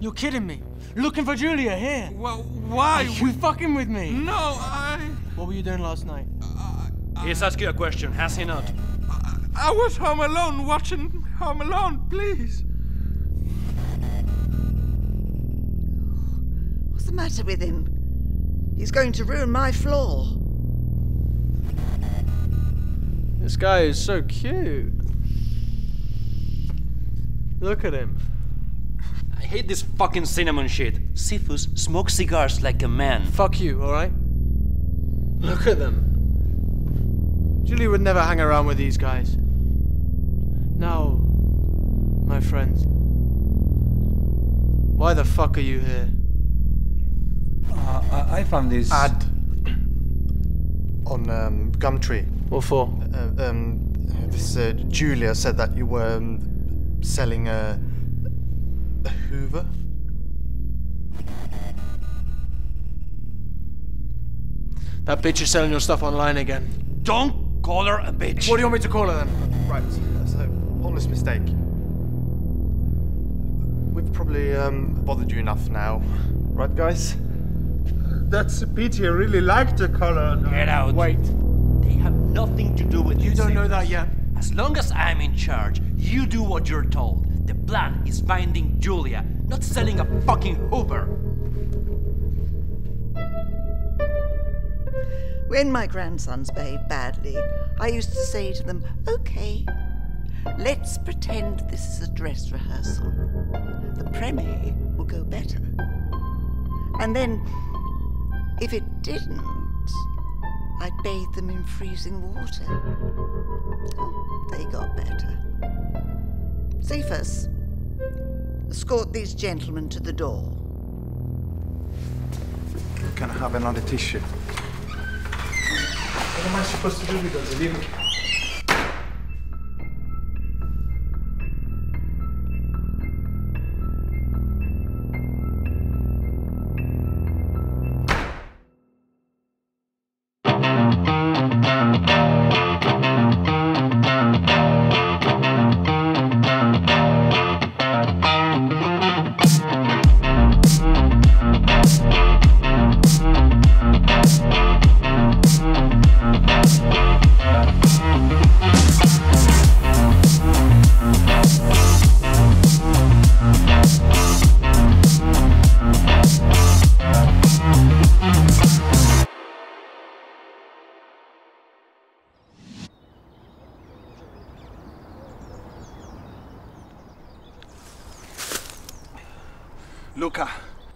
You're kidding me. Looking for Julia here. Well, why? Are you fucking with me? No, I. What were you doing last night? He's asking you a question, has he not? I was home alone watching Home Alone, please. What's the matter with him? He's going to ruin my floor. This guy is so cute. Look at him. I hate this fucking cinnamon shit. Cephas smoke cigars like a man. Fuck you, alright? Look at them. Julie would never hang around with these guys. Now, my friends, why the fuck are you here? Uh, I, I found this. ad on um, Gumtree. What for? Uh, um, this uh, Julia said that you were um, selling a, a Hoover. That bitch is selling your stuff online again. Don't call her a bitch. What do you want me to call her then? Right, that's an honest mistake. We've probably um, bothered you enough now, right, guys? That's a pity. I really like the color. Get out. Wait, They have nothing to do with you this, don't know that yet. As long as I'm in charge, you do what you're told. The plan is finding Julia, not selling a fucking Hoover. When my grandsons behaved badly, I used to say to them, okay, let's pretend this is a dress rehearsal. The premiere will go better. And then, if it didn't, I'd bathe them in freezing water. Oh, they got better. Cephas, escort these gentlemen to the door. Can I have another tissue? What am I supposed to do with those?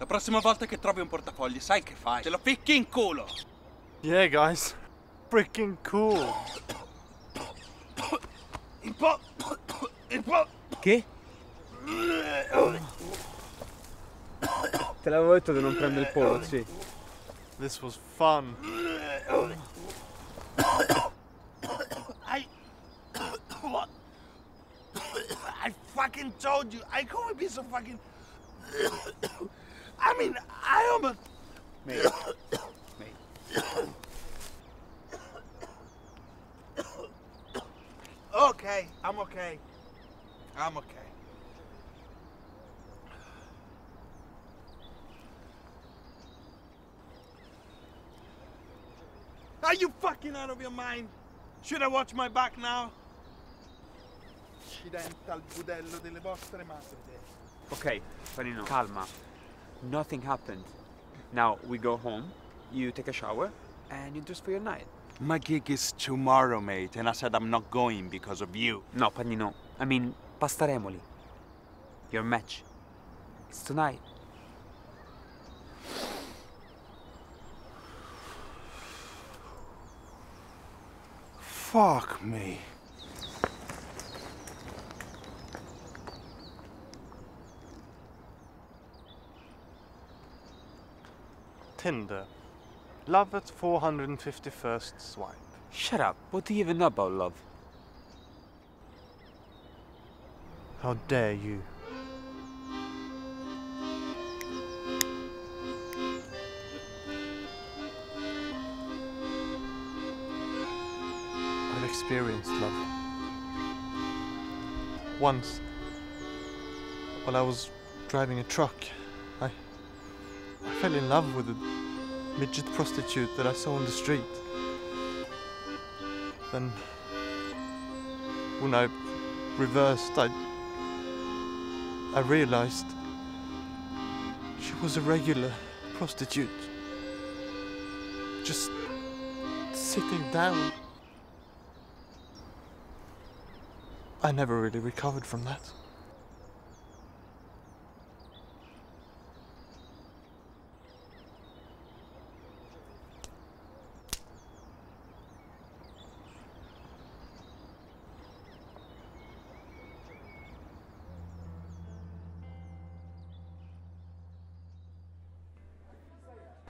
Prossima volta che trovi un portafogli, sai che fai? Ce lo picchi in culo. Yeah, guys. Freaking cool. Un po'. Un po'. Che? Te l'avevo detto di non prendere il polo, sì. This was fun. I. What? I fucking told you. I couldn't be so fucking. I mean, I almost. Mate. Mate. Okay, I'm okay. I'm okay. Are you fucking out of your mind? Should I watch my back now? Accidente al budello delle vostre madri. Okay, Panino, calma. Nothing happened. Now we go home, you take a shower, and you dress for your night. My gig is tomorrow, mate, and I said I'm not going because of you. No, Panino. I mean, pastaremoli. Your match. It's tonight. Fuck me. Tinder. Love at 451st swipe. Shut up. What do you even know about love? How dare you? I've experienced love. Once, while I was driving a truck. I, fell in love with a midget prostitute that I saw on the street. Then, when I reversed, I, I realized she was a regular prostitute. Just sitting down. I never really recovered from that.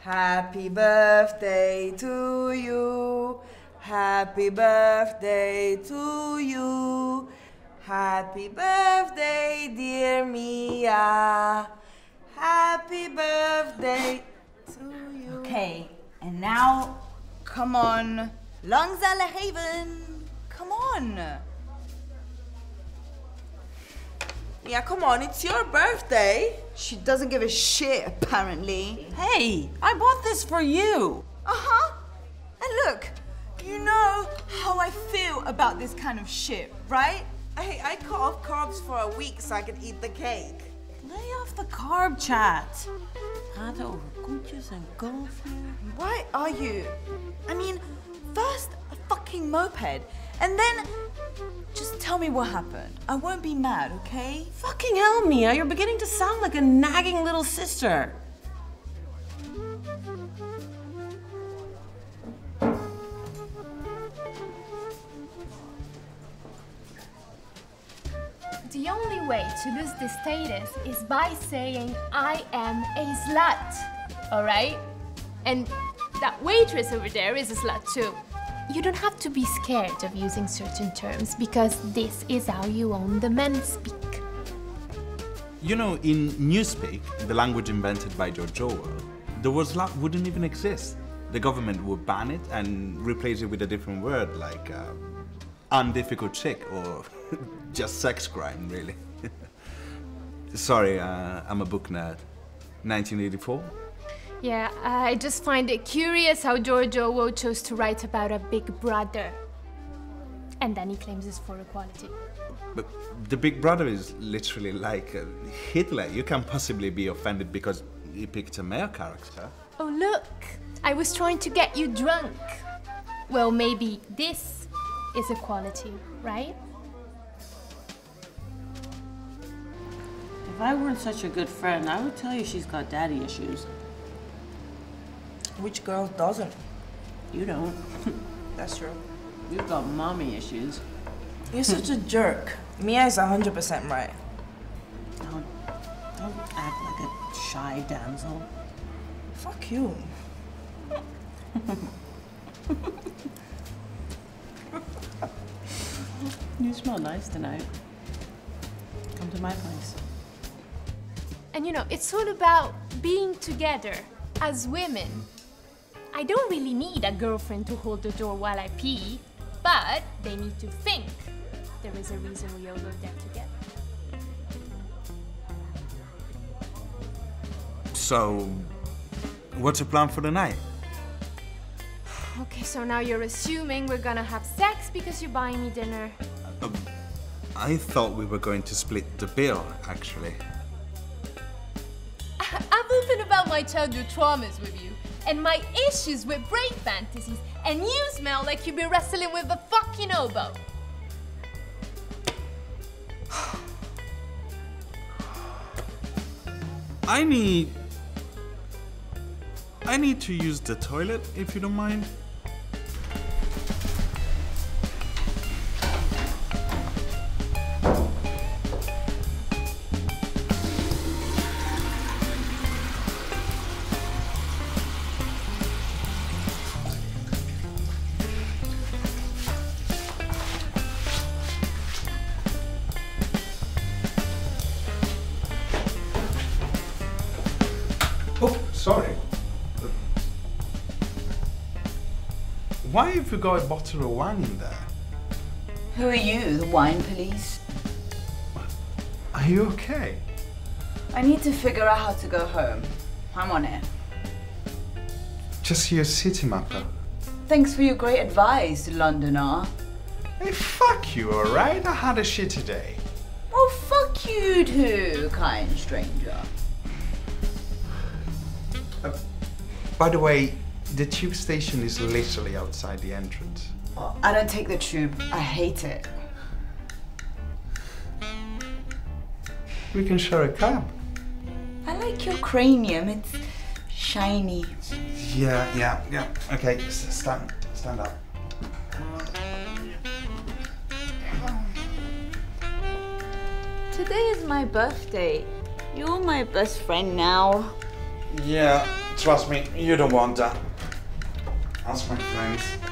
Happy birthday to you. Happy birthday to you. Happy birthday, dear Mia. Happy birthday to you. Okay, and now, come on. Alle Haven. Come on. Yeah, come on, it's your birthday. She doesn't give a shit, apparently. Hey, I bought this for you. Uh huh. And look, you know how I feel about this kind of shit, right? Hey, I cut off carbs for a week so I could eat the cake. Lay off the carb chat. Praten over koetjes en golfje. Why are you? I mean, first a fucking moped, and then just tell me what happened. I won't be mad, okay? Fucking hell, Mia, you're beginning to sound like a nagging little sister. The only way to lose this status is by saying I am a slut. Alright? And that waitress over there is a slut too. You don't have to be scared of using certain terms because this is how you own the men speak. You know, in Newspeak, the language invented by George Orwell, the word slut wouldn't even exist. The government would ban it and replace it with a different word like uh, undifficult chick or just sex crime, really. Sorry, uh, I'm a book nerd. 1984? Yeah, I just find it curious how George Orwell chose to write about a big brother. And then he claims it's for equality. But the Big Brother is literally like uh, Hitler. You can't possibly be offended because he picked a male character. Oh, look! I was trying to get you drunk. Well, maybe this is equality, right? If I weren't such a good friend, I would tell you she's got daddy issues. Which girl doesn't? You don't. That's true. You've got mommy issues. You're such a jerk. Mia is 100% right. Don't, don't act like a shy damsel. Fuck you. You smell nice tonight. Come to my place. And you know, it's all about being together as women. I don't really need a girlfriend to hold the door while I pee, but they need to think there is a reason we all go there together. So, what's the plan for the night? Okay, so now you're assuming we're gonna have sex because you're buying me dinner. Um, I thought we were going to split the bill, actually. I've opened about my childhood traumas with you and my issues with break fantasies, and you smell like you've been wrestling with a fucking oboe. I need. I need to use the toilet, if you don't mind. Why have you got a bottle of wine in there? Who are you, the wine police? Are you okay? I need to figure out how to go home. I'm on it. Just your Citymapper. Thanks for your great advice, Londoner. Hey, fuck you, alright? I had a shitty day. Well, fuck you too, kind stranger. Uh, by the way, the tube station is literally outside the entrance. I don't take the tube. I hate it. We can share a cab. I like your cranium. It's shiny. Yeah, yeah, yeah. Okay, stand, stand up. Today is my birthday. You're my best friend now. Yeah, trust me, you don't want that. Ask my friends.